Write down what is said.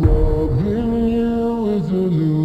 Loving you is a